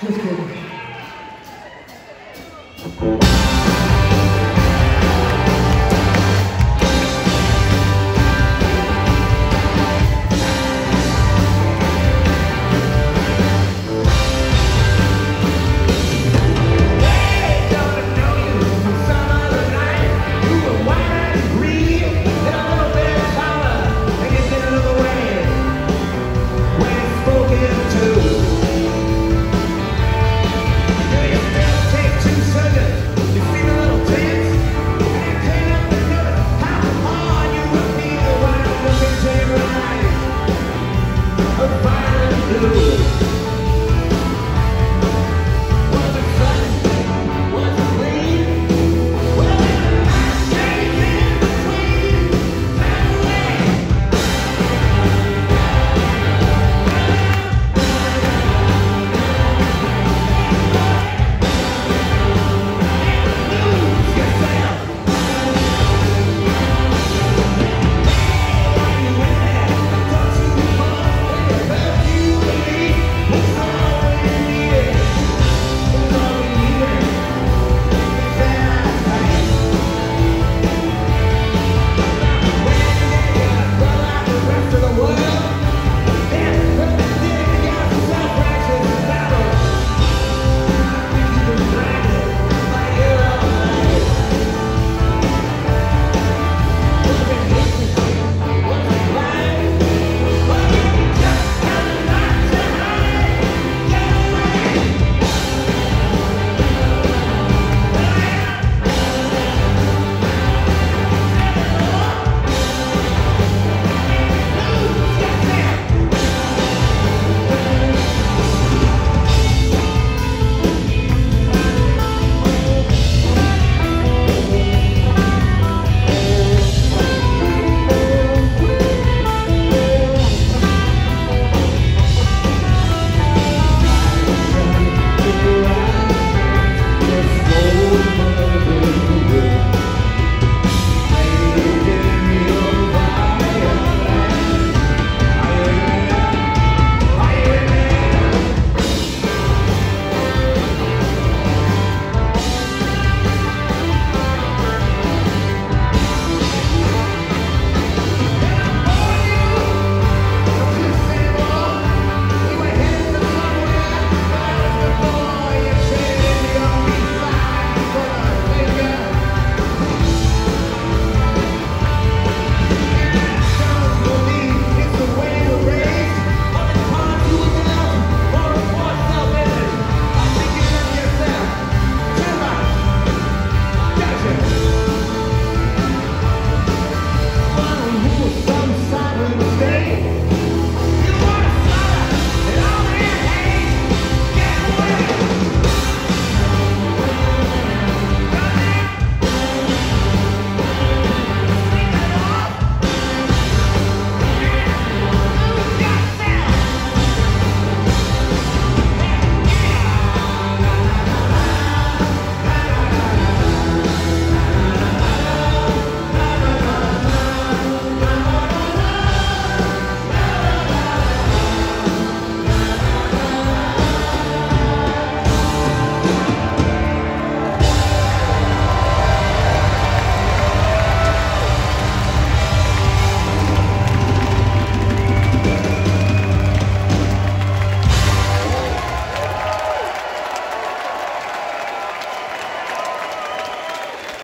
Desculpa.